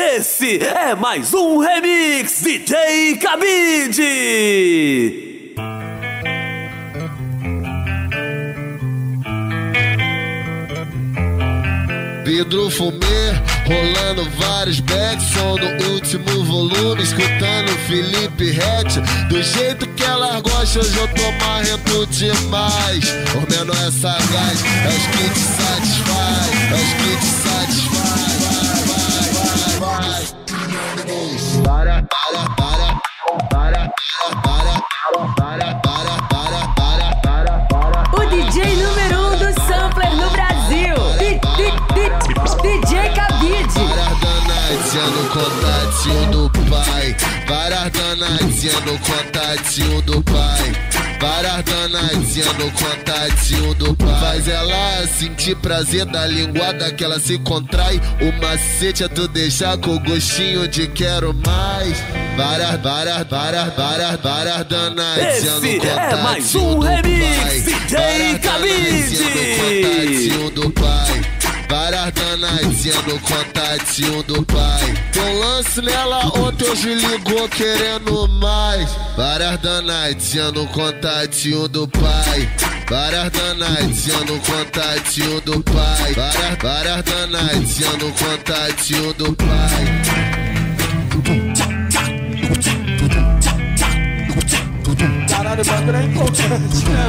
Esse é mais um remix DJ Cabide. Vidro fumê, rolando vários backs, som no último volume, escutando Felipe Rett. Do jeito que ela gosta, hoje eu tô marrento demais. O menor é sagaz, é os que te satisfaz, é os que te satisfaz. Contatinho do pai. Para danadinha no contatinho do pai. Para danadinha no contatinho do pai. Faz ela sentir prazer da linguada que ela se contrai. O macete é tu deixar com gostinho de quero mais. Para, para, para, para, para danadinha no Esse é contatinho mais um remix. DJ Cabide. Danadinha no contatinho do pai. Deu lance nela ontem, hoje ligou querendo mais. Para danadinha no contatinho do pai. Para danadinha no contatinho do pai. Para, para danadinha no contatinho do pai. Caralho, o bagulho é importante, né,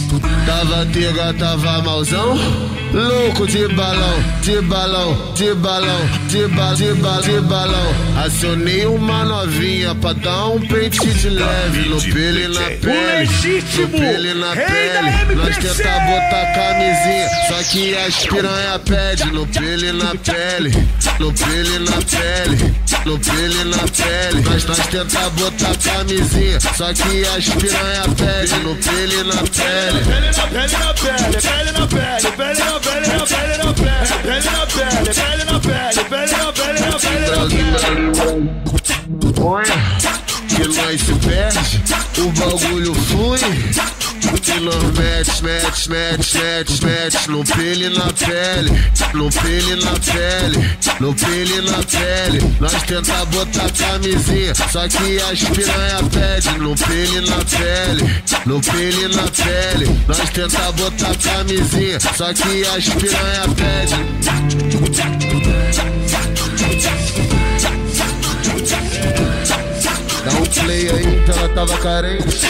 Tava tega, tava malzão. Louco de balão, de balão, de balão, de ba, de ba, de balão. Acionei uma novinha pra dar um pente de leve no pelo e na pele. No pelo e na pele. Nós tenta botar camisinha, só que as piranha pede no pelo e na pele. No pelo e na pele. No pelo e na pele. Nós, nós tenta botar camisinha, só que as piranha pede no pelo e na pele. Pele na na na na na na na na que nós se perde, o bagulho flui. Nós mete, mete, mete, mete, mete no pele na pele, no pele na pele, no pele na pele. Nós tenta botar camisinha, só que as piranha pede no pele na pele, no pele na pele. Nós tenta botar camisinha, só que as piranha pede. Play aí que ela tava carente.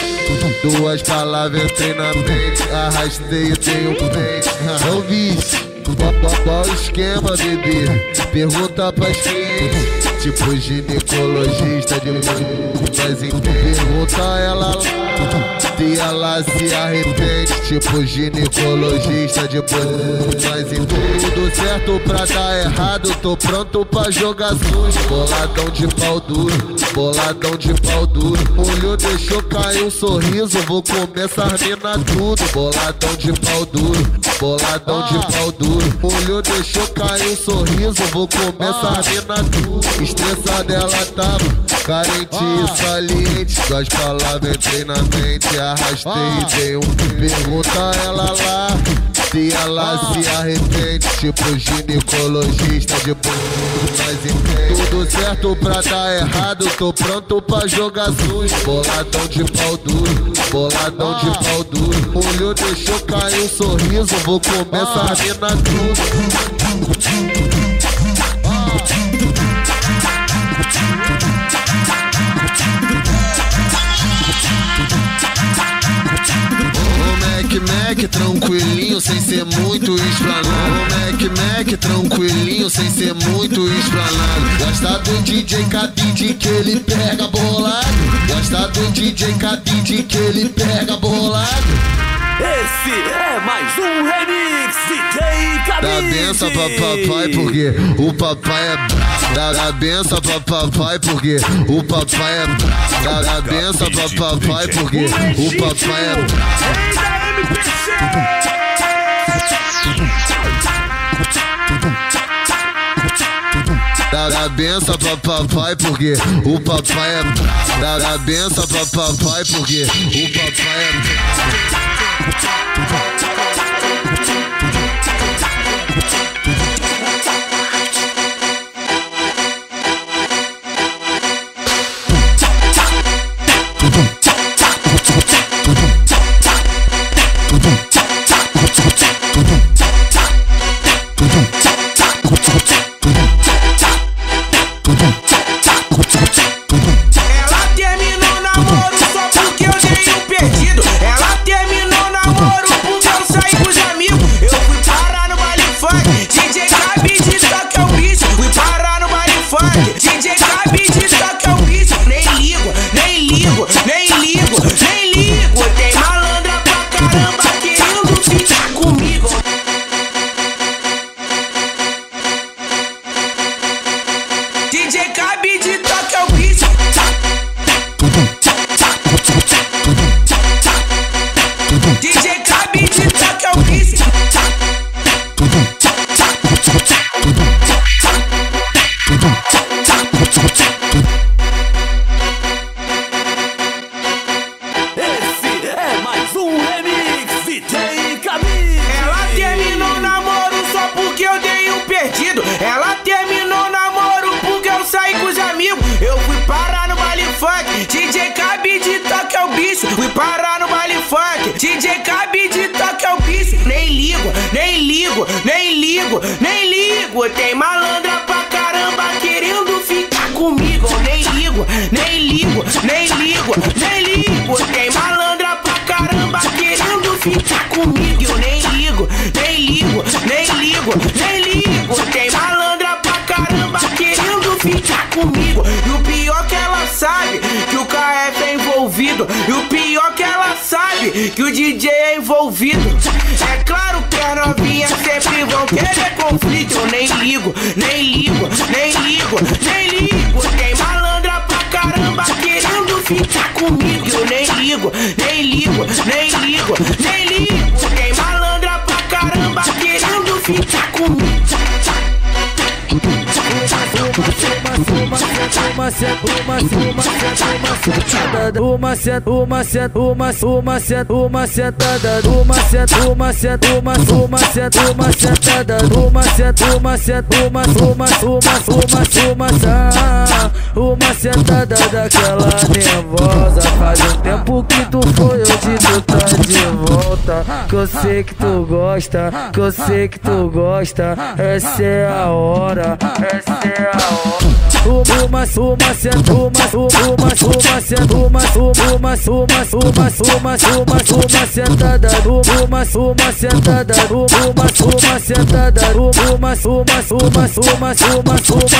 Duas palavras entrei na mente. Arrastei e tenho pente. Eu vi. Qual, o esquema, bebê? Pergunta pras clientes. Tipo ginecologista de mas. Pergunta ela lá. Se ela se arrepende, tipo ginecologista de mas entende. Tudo certo pra dar errado, tô pronto pra jogar sujo. Boladão de pau duro, boladão de pau duro. Olhou, deixou cair um sorriso, vou começar mina tudo. Boladão de pau duro, boladão de pau duro. Olhou, deixou cair um sorriso, vou começar mina tudo. Estressada ela tava, carente e saliente. Duas palavras entrei na mente, arrastei dei um. Pergunta ela lá. Se ela se arrepende, tipo ginecologista de mas entende. Tudo certo pra dar errado, tô pronto pra jogar sujo. Boladão de pau duro, boladão de pau duro. Olhou, deixou cair um sorriso, vou começar a mina tudo. O Mac Mac tranquilinho, sem ser muito explanado. O Mac Mac tranquilinho, sem ser muito explanado. Gosta do DJ Khalid que ele pega bolado. Gosta do DJ Khalid que ele pega bolado. Esse é mais um remix DJ. Dá benção pra papai porque o papai é brabo. Dá, dá benção pra papai porque o papai é brabo. Dá, dá benção pra papai porque o papai é brabo. Dá, dá benção pra papai porque o papai é brabo. Dá, dá benção pra papai porque o papai é brabo. Tack, tack, tack, tack, tack, tack, tack, tack, ligo, nem ligo, nem ligo. Tem malandra pra caramba querendo ficar comigo. Eu nem ligo, nem ligo, nem ligo, nem ligo. Tem malandra pra caramba querendo ficar comigo. E o pior que ela sabe que o KF é envolvido. E o pior que ela sabe que o DJ é envolvido. É claro que as novinhas sempre vão querer conflito. Eu nem ligo, nem ligo, nem ligo, nem ligo. Tem malandra ficar comigo. Eu nem ligo, nem ligo, nem ligo, nem ligo. Tem malandra pra caramba querendo ficar comigo uma uma uma uma uma uma uma uma uma sentada uma uma uma uma uma sentada uma uma uma uma uma uma uma uma sentada daquela nervosa faz um tempo que tu foi hoje tu tá de volta que eu sei que tu gosta que eu sei que tu gosta essa é a hora essa é a hora uma, uma, senta, uma, uma, uma, senta, uma, uma, uma, uma, uma, uma, uma, sentada, uma, uma, sentada, uma, uma, sentada, uma, uma, uma, uma, uma,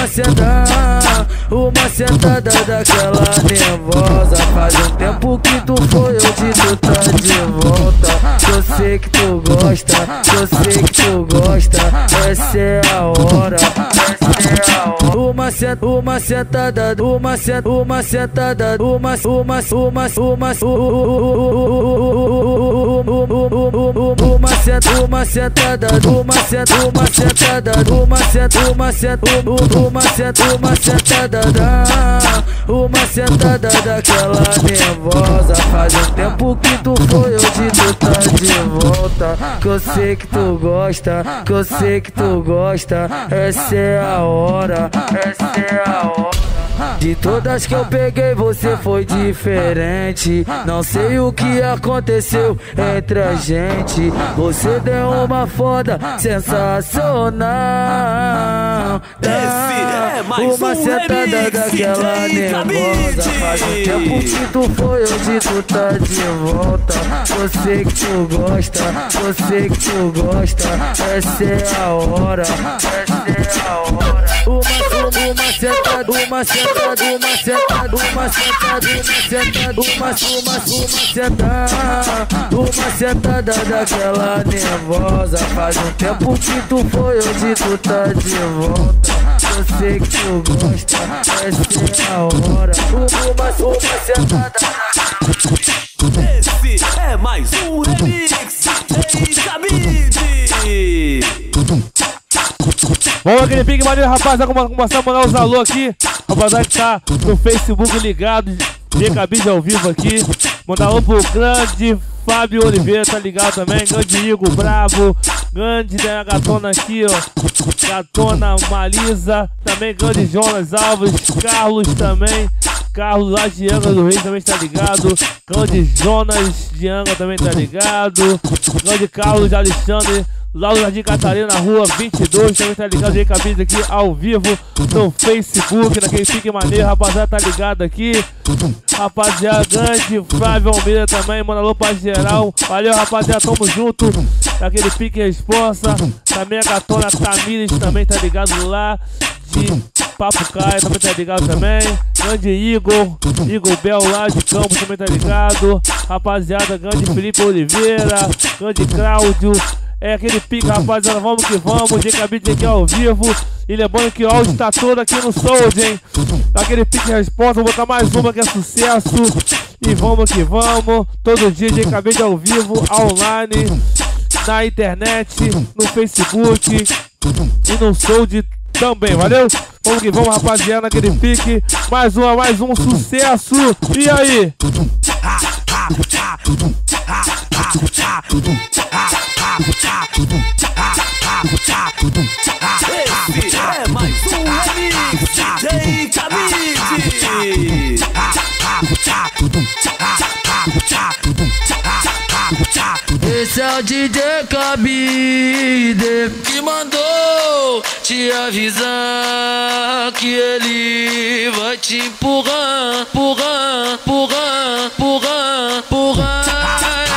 sentada, uma sentada daquela nervosa. Faz um tempo que tu foi, hoje tu tá de volta. Eu sei que tu gosta, eu sei que tu gosta. Essa é a hora, essa é a hora. Uma sentada uma sentada, uma sentada, uma sentada, uma, uma, uma, uma, uma sentada, uma sentada, uma sentada, uma sentada, uma sentada, uma sentada, uma sentada, uma sentada, uma sentada daquela nervosa. Faz um tempo que tu foi, hoje tu tá de volta. Que eu sei que tu gosta, que eu sei que tu gosta. Essa é a hora, essa é a de todas que eu peguei, você foi diferente. Não sei o que aconteceu entre a gente. Você deu uma foda sensacional. é mais uma sentada daquela nervosa. Faz um tempo que tu foi, hoje tu tá de volta. Você que tu gosta, você que tu gosta. Essa é a hora, essa é a hora. Uma, uma, sentada, uma sentada, uma sentada, uma sentada, uma sentada, uma, uma, sentada, uma sentada daquela nervosa. Faz um tempo que tu foi, hoje tu tá de volta. Eu sei que tu gosta, essa é a hora. Uma, uma sentada. Esse é mais um remix em Cabide. Vamos aquele pique maneiro, rapaziada. Vamos começar a mandar os alô aqui. Rapaziada que tá no Facebook ligado. De cabide ao vivo aqui. Mandar alô pro grande Fábio Oliveira, tá ligado também? Grande Igor Bravo. Grande tem gatona aqui, ó. Gatona Malisa. Também grande Jonas Alves. Carlos também. Carlos lá de Angra do Rei também está ligado. Grande Jonas de Angra também está ligado. Grande Carlos de Alexandre lá no Jardim Catarina, na rua 22. Também tá ligado aí, cabine aqui ao vivo no Facebook, naquele pique maneiro. Rapaziada, tá ligado aqui. Rapaziada, grande Flávio Almeida também, manda alô pra geral. Valeu, rapaziada, tamo junto. Naquele pique responsa. Também a gatona Tamires também tá ligado lá. De Papo Caia também tá ligado também. Grande Igor, Igor Bel lá de Campos também tá ligado. Rapaziada, grande Felipe Oliveira, grande Cláudio. É aquele pique, rapaziada, vamos que vamos. GKBit aqui ao vivo. E lembrando que o áudio tá todo aqui no Sold, hein? Aquele pique resposta, vou botar mais uma que é sucesso. E vamos que vamos. Todo dia GKBit ao vivo, online, na internet, no Facebook e no Sold também, valeu? Vamos que vamos, rapaziada, naquele pique. Mais uma, mais um sucesso. E aí? Esse é DJ é o DJ Cabide que mandou te avisar que ele vai te empurrar, empurrar, empurrar, empurrar. Empurrar,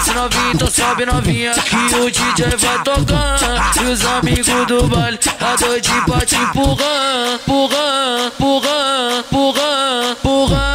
desce novinha, então sobe novinha que o DJ vai tocar E os amigos do baile tá doidinho pra te empurrar Empurrar, empurrar, empurrar, empurrar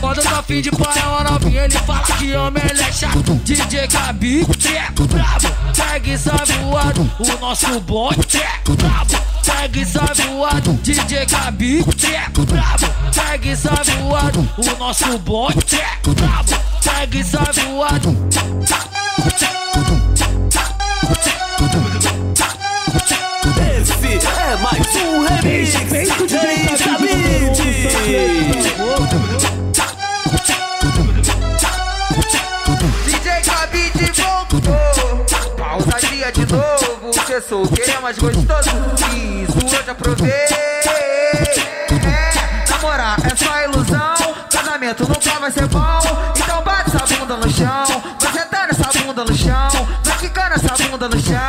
quando tá fim de novinha, ele fala que homem é chato. DJ Gabi, é brabo. Segue só voado, o nosso bonde é brabo. Segue só voado, DJ Gabi, é brabo. Segue só voado, o nosso bonde é brabo. Segue só voado. Novo. Cê solteiro é mais gostoso. Isso eu já provei. É, namorar é só ilusão. Casamento nunca vai ser bom. Então bate essa bunda no chão. Vai sentando essa bunda no chão. Vai quicando essa bunda no chão.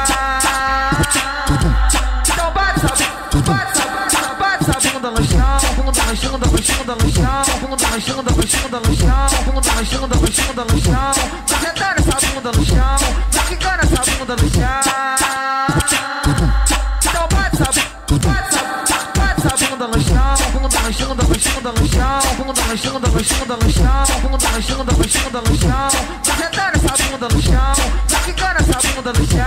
Então bate essa bunda, bate essa, bate essa bunda no chão. Bunda no chão, bunda no chão, bunda no chão. Bunda no chão, bunda no chão, bunda no chão. Bunda no chão, bunda no chão, bunda no chão. Vai sentando essa bunda no chão. No chão, bunda no chão, bunda no chão. Bunda no chão, bunda no chão, no chão. Vai sentando essa bunda no chão. Vai quicando essa bunda no chão.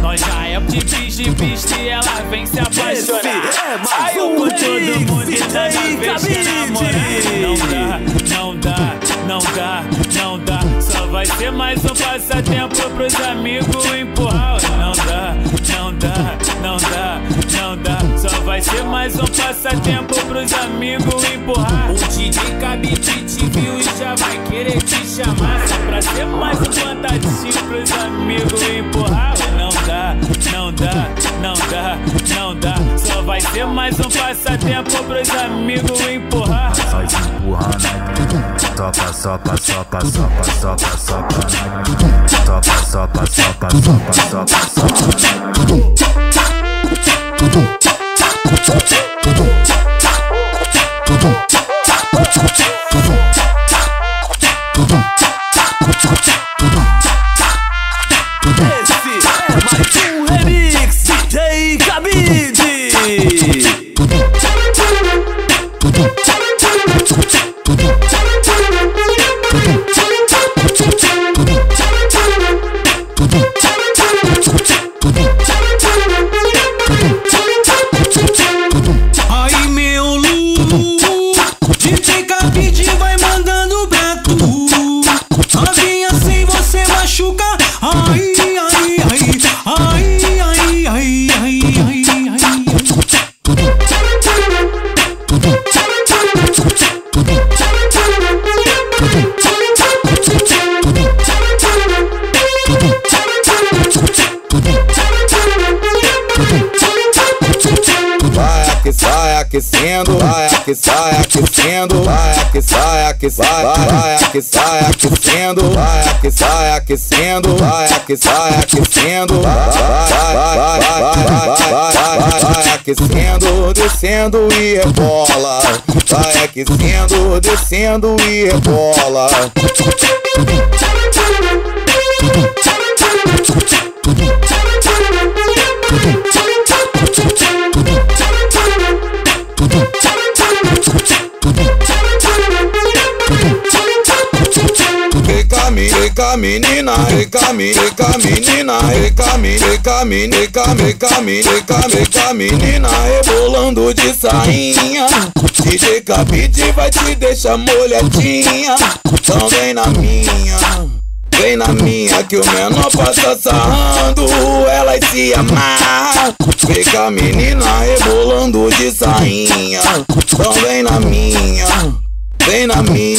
Nós já é de bicho, bicho e ela vem se apaixonar. é mais um com todo mundo e DJ toda vez. Cabide. Não dá, não dá, não dá, não dá. Só vai ser mais um passatempo pros amigos empurrar. Ser mais um passatempo pros amigos empurrar. O DJ Cabide te viu e já vai querer te chamar. Só pra ser mais um contatinho pros amigos empurrar. Não dá, não dá, não dá, não dá. Só vai ser mais um passatempo pros amigos empurrar. Vai empurrar na Toca, soca, soca, soca, soca, soca Toca, soca, soca, soca, soca, soca vai que sai aquecendo, vai que sai aquecendo, vai que sai aquecendo, vai, vai, vai, vai, vai, vai, aquecendo, descendo e rebola, vai aquecendo, descendo e rebola. Tchau, cá, vem cá, me- vem cá, vem cá, menina, rebolando de sainha. DJ Cabide vai te deixar molhadinha, então vem na minha. Vem na minha que o menor passa sarrando, elas se amarram. Vem cá, menina, rebolando de sainha, então vem na minha. Vem na minha.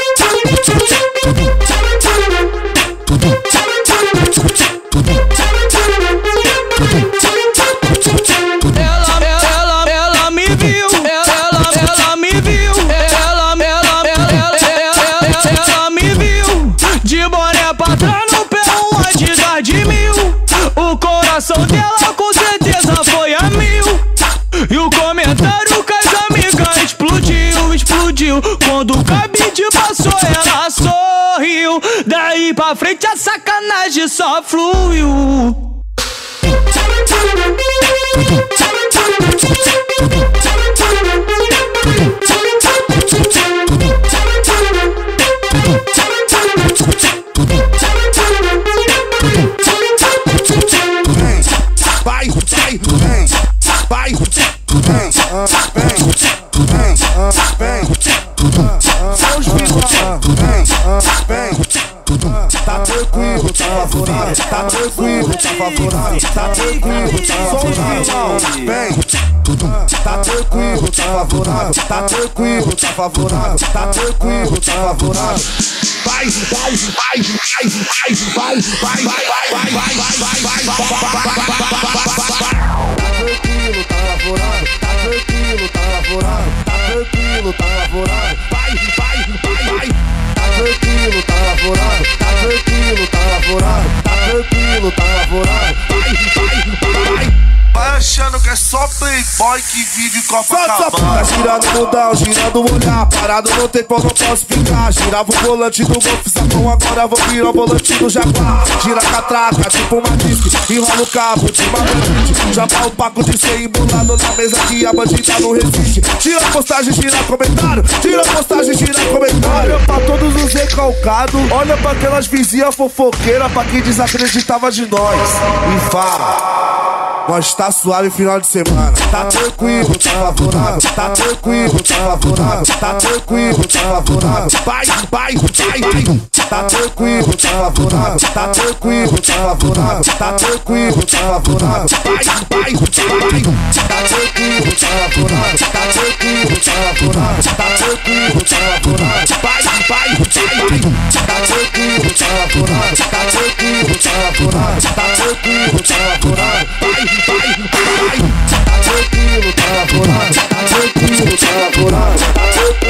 Frente a sacanagem só fluiu. Tá tranquilo, tá favorável, tá tranquilo, tá favorável, vem, tá tranquilo, tá favorável, tá tranquilo, tá favorável, tá tranquilo, tá favorável. Vai, vai, vai, vai, vai, vai, vai, vai, vai, vai, vai, vai, vai, vai, Tá tranquilo, tá favorável, tá tranquilo, tá favorável, tá tranquilo, tá favorável. Vai, vai, vai, vai. Tranquilo, tá favorável, tá tranquilo, tá favorável, tá tranquilo, tá favorável. Vai, vai, vai. Vai achando que é só playboy que vive em Copacabana. Tá girando o mundão, girando o olhar. Parado no tempo, eu não posso ficar. Girava o volante do Golf Sapão Agora vou virar o volante do Jaguar. Gira a catraca, tipo uma disque Enrola o cabo de uma bandite Já dá um paco de ser embolado na mesa Que a bandida não resiste. Tira a postagem, tira comentário. Tira a postagem, tira comentário. Olha pra todos os recalcados. Olha pra aquelas vizinhas fofoqueiras Pra quem desacreditava de nós. E fala nós tá suave final de semana. Tá tranquilo, tá favorável. Tá tranquilo, tá favorável. Tá tranquilo, tá favorável. Vai, vai, vai. Tá tranquilo, tá favorável. Tá tranquilo, tá favorável. Tá tranquilo, tá favorável. Vai, vai, vai. Tá tranquilo, tá favorável. Tá tranquilo, tá favorável. Tá tranquilo, tá favorável. Vai, vai, vai. Tá tranquilo, tá favorável. Tá tranquilo, tá favorável. Tá tranquilo, tá favorável. Vai, vai, vai. Tá tranquilo, tá. Tá tranquilo, tá favorável.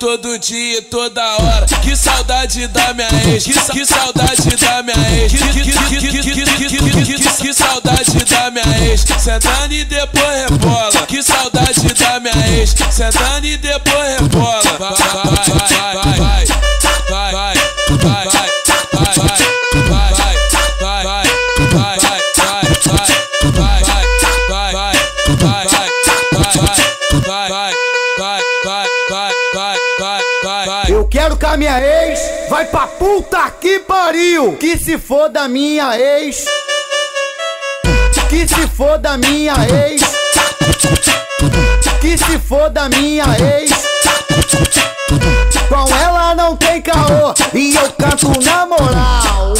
todo dia e toda hora. Que saudade da minha ex, que, saudade da minha ex, que, que, que saudade da minha ex. Sentando e depois rebola, que saudade da minha ex. Sentando e depois rebola. Que a minha ex vai pra puta que pariu. Que se for da minha ex. Que se for da minha ex. Que se for da minha ex. Com ela não tem caô e eu canto na moral.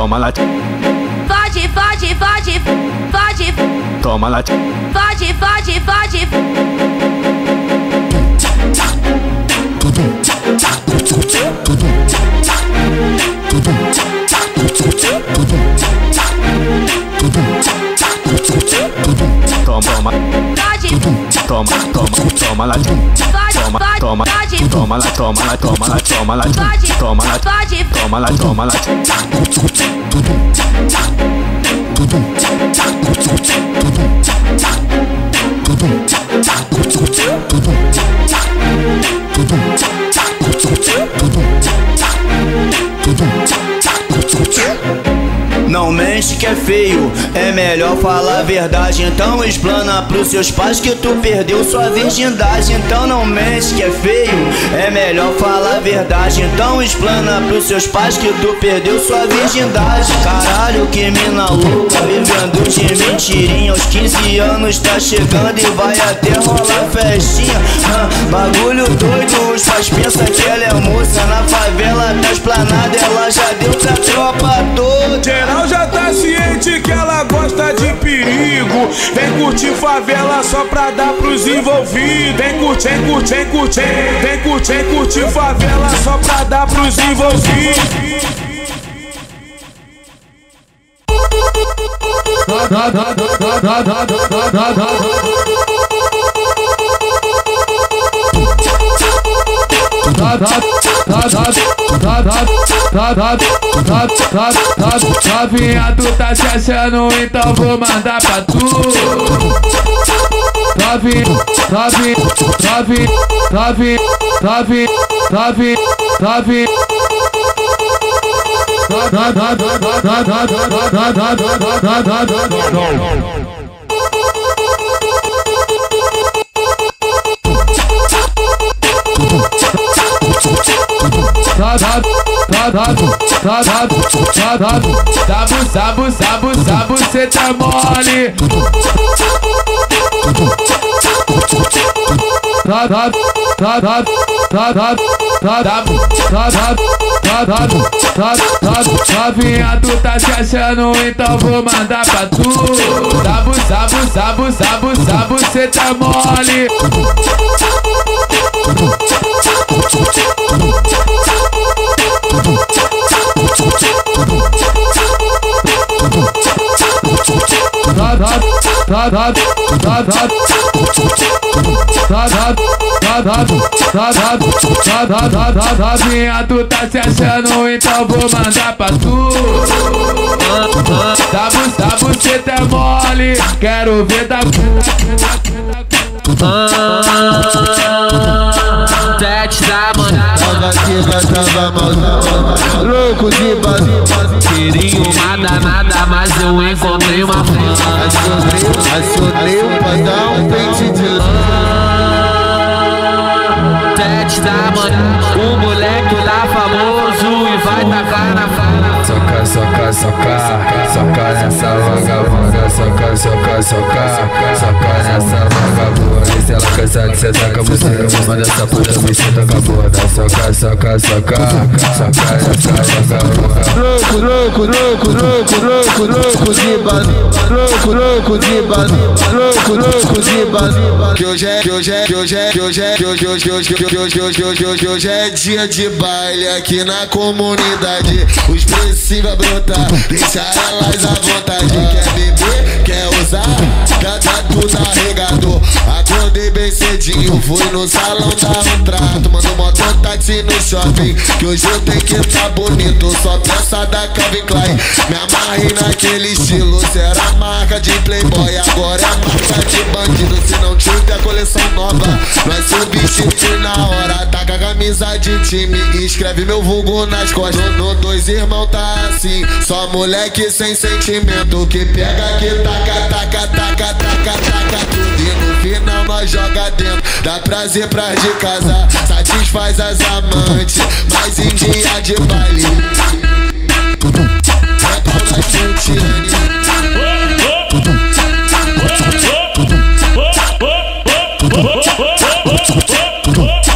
toma lá, toma lá. Pode, pode, pode. Pode, Toma lá, pode, pode, pode. toma, toma, Pode, toma, toma, toma lá. Toma, pode, toma, pode. Toma lá, toma lá, toma lá, toma lá. Toma lá, toma lá, toma lá. Não mente que é feio, é melhor falar a verdade. Então explana pros seus pais que tu perdeu sua virgindade. Então não mente que é feio, é melhor falar a verdade. Então explana pros seus pais que tu perdeu sua virgindade. Caralho, que mina louca, vivendo de mentirinha. Aos 15 anos tá chegando e vai até rolar festinha. Ah, bagulho doido, os pais pensam que ela é moça. Na favela da esplanada, ela já deu pra tropa toda. Geral já tá ciente que ela gosta de perigo. Vem curtir favela só pra dar pros envolvidos. Vem curtir, vem curtir, vem curtir, vem curtir, vem curtir favela só pra dar pros envolvidos. Novinha, tu tá se achando, então vou mandar pra tu. Novinha, novinha, novinha, novinha, novinha, novinha, novinha. Sabu, sabu, cê tá mole. Novinha, tu tá se achando, então vou mandar pra tu. Sabu, sabu, sabu, sabu, sabu, cê tá mole. Novinha, tu tá se achando, então vou mandar pra tu. Sabu, cê tá mole, quero ver da Sete da manhã aqui, vai tava mal, louco de base. Queria uma danada, mas eu encontrei uma fã Acionei o pai, dá um pente de Sete da manhã O moleque tá famoso e vai tacar na fala Soca, soca, soca, soca nessa vagabunda, soca, soca, soca, soca nessa vagabunda. Se ela cansar de sentar com você, manda essa puta me senta com a bunda. Soca, soca, soca, soca nessa vagabunda. Louco, louco, louco, louco, louco, louco de base. Louco, louco de base. Louco, louco de base. Que hoje é, que hoje é, que hoje é, que hoje é, que hoje, é dia de baile aqui na comunidade. Os preços vai brotar, deixa elas à vontade. Quer beber, quer usar, já tá tudo arregado. Acordei bem cedinho, fui no salão dar um trato. Mando mototáxi no shopping, que hoje eu tenho que tá bonito. Só peça da Calvin Klein, me amarrei naquele estilo. Será marca de playboy, agora é marca de bandido. Se não tiver coleção nova, nós substitui na hora. Com a camisa de time, escreve meu vulgo nas costas. No dois irmão tá assim, só moleque sem sentimento. Que pega, que taca, taca, taca, taca, taca tudo. E no final nós joga dentro, dá prazer pra de casa. Satisfaz as amantes, mas em dia de baile.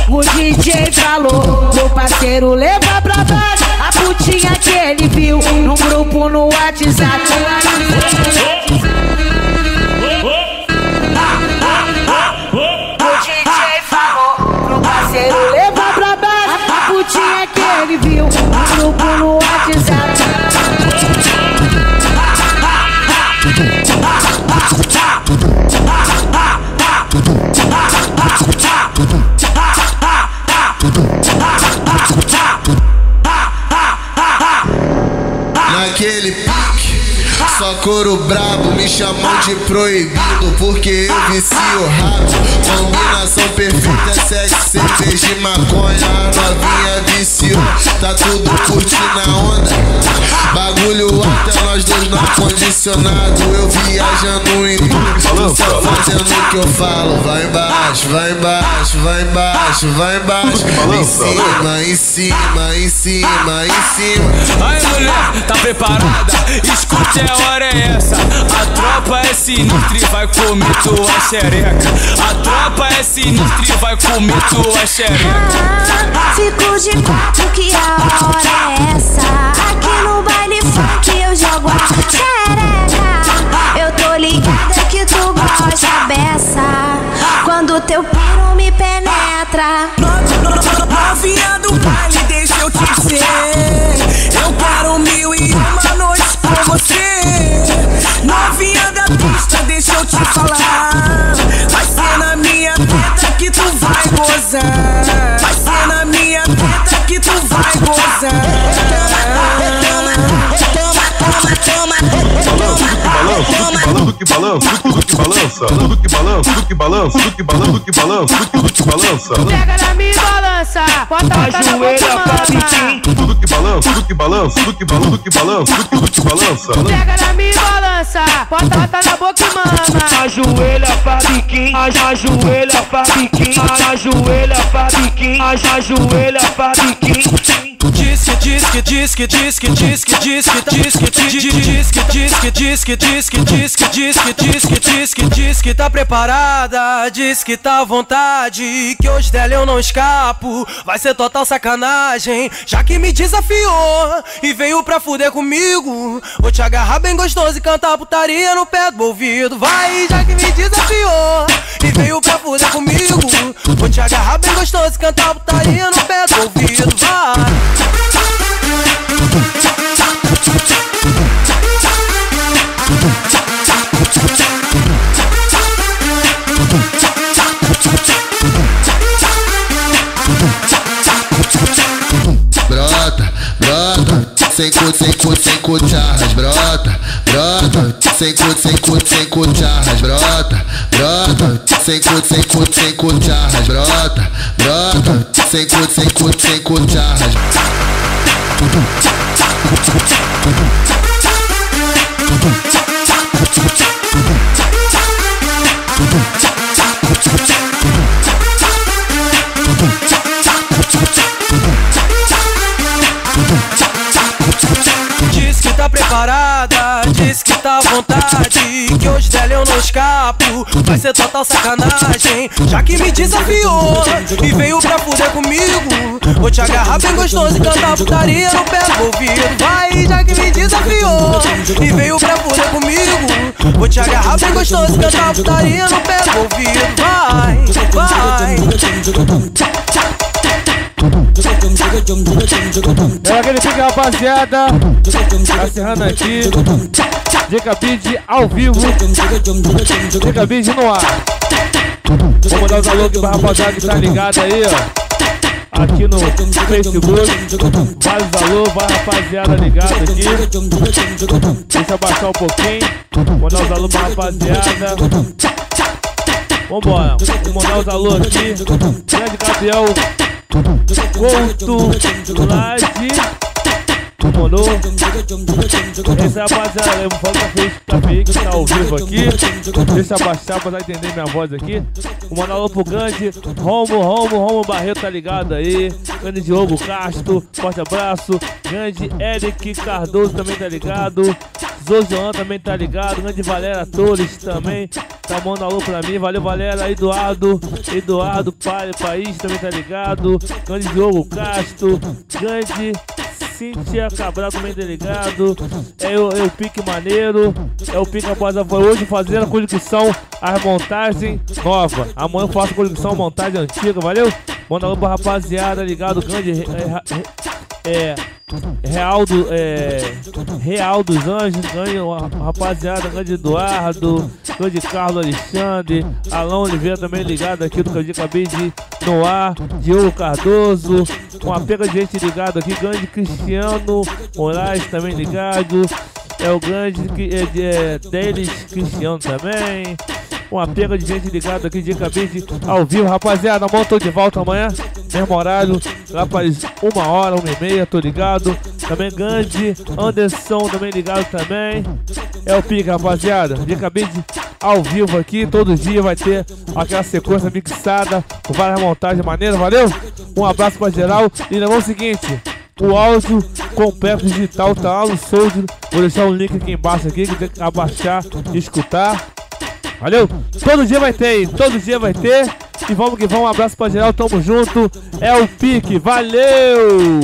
O DJ falou, meu parceiro leva pra baixo A putinha que ele viu num grupo no WhatsApp couro brabo me chamam de proibido porque eu vicio rápido. Combinação perfeita, sexo, cerveja e maconha. A novinha viciou, tá tudo curtindo a onda. Bagulho alto, é nós dois no ar-condicionado. Eu viajando em tudo, só fazendo o que eu falo. Vai embaixo, vai embaixo, vai embaixo, vai embaixo. Em cima, em cima, em cima, em cima. Aí mulher, tá preparada? Escute, a hora é essa. A tropa é sinistra e vai comer tua xereca. A tropa é sinistra e vai comer tua xereca. Fico de quatro que a hora é essa Aqui no baile funk eu jogo a xereca Eu tô ligada que tu gosta beça quando teu piro me penetra. Novinha do baile, deixa eu te dizer. Eu quero mil e uma você. Novinha da pista, deixa eu te falar. Vai ser na minha teta que tu vai gozar. Vai ser na minha teta que tu vai gozar. Tudo que balança, tudo que balança, tudo que balança, tudo que balança, tudo que balança, tudo que balança, tudo que balança. Pega na minha balança, bota a bota na boca que balança, tudo que balança, tudo que balança, tudo que balança. Pega na minha balança, bota na boca e mama. Ajoelha pra biquinho, ajoelha pra biquinho, ajoelha pra biquinho, ajoelha pra biquinho. Disque, disque, disque, disque, disque, disque, disque, disque, disque, disque, disque, disque, disque, disque, disque, disque, disque, tá preparada, diz que tá à vontade, que hoje dela eu não escapo, vai ser total sacanagem, já que me desafiou e veio pra fuder comigo, vou te agarrar bem gostoso e cantar putaria no pé do ouvido, vai, já que me desafiou e veio pra fuder comigo, vou te agarrar bem gostoso e cantar putaria no pé do ouvido, vai. Brota, brota, sem cu, sem cu, sem cucharras, brota, brota, sem cu, sem cu, sem cucharras, brota, brota, sem curte, sem curte, sem curte arras, brota, brota, sem curte, sem curte, sem curte arras. Tudum, tudum, tudum, tudum, tudum, tudum, tudum, escapo, vai ser total sacanagem Já que me desafiou e veio pra fuder comigo Vou te agarrar bem gostoso e cantar putaria no pé do ouvido Vai, já que me desafiou e veio pra fuder comigo Vou te agarrar bem gostoso e cantar putaria no pé do ouvido Vai, vai É aquele pique, rapaziada. Tá encerrando aqui. Beat ao vivo. Beat no ar. Vou mandar os alô pra rapaziada que tá ligado aí, ó. Aqui no Facebook. Vários alô, vai rapaziada ligado aqui. Deixa eu baixar um pouquinho. Mandar os alô pra rapaziada. Vambora, vou mandar os alô aqui. Grande Gabriel Couto Laje Esse rapaziada, eu vou falar pra feio que tá ao vivo aqui. Deixa eu abaixar pra entender minha voz aqui. Vou mandar alô pro grande Romo, Romo, Romo Barreto tá ligado aí? Grande Diogo Castro, forte abraço. Grande Eric Cardoso também tá ligado? Zojoan também tá ligado? Grande Valera Torres também. Tá mandando alô pra mim, valeu Valera, Eduardo, Eduardo, Pai, País também tá ligado, grande Diogo Castro, grande Cíntia Cabral também tá ligado, é o, é o Pique Maneiro, é o Pique após a hoje fazendo a conexão, as montagens nova, amanhã eu faço a conexão, montagem antiga, valeu? Manda alô pra rapaziada ligado, grande é, é, Real, do, é, Real dos Anjos, grande rapaziada, grande Eduardo, grande Carlos Alexandre, Alão Oliveira também ligado aqui do que eu acabei de no ar, Diogo Cardoso, uma pega de gente ligado aqui, grande Cristiano Moraes também ligado, é o grande é, é, Delis Cristiano também. Uma pega de gente ligada aqui de cabide ao vivo, rapaziada. Amanhã tô de volta amanhã, mesmo horário, lá para uma hora, uma e meia, tô ligado. Também grande Anderson também ligado também. É o pique, rapaziada. De cabide ao vivo aqui, todo dia vai ter aquela sequência mixada com várias montagens maneiras, valeu? Um abraço pra geral e lembrou o seguinte. O áudio completo digital tá lá no Soldier. Vou deixar o link aqui embaixo aqui que tem que abaixar e escutar. Valeu? Todo dia vai ter, hein? todo dia vai ter. E vamos que vamos, um abraço pra geral, tamo junto. É o pique, valeu!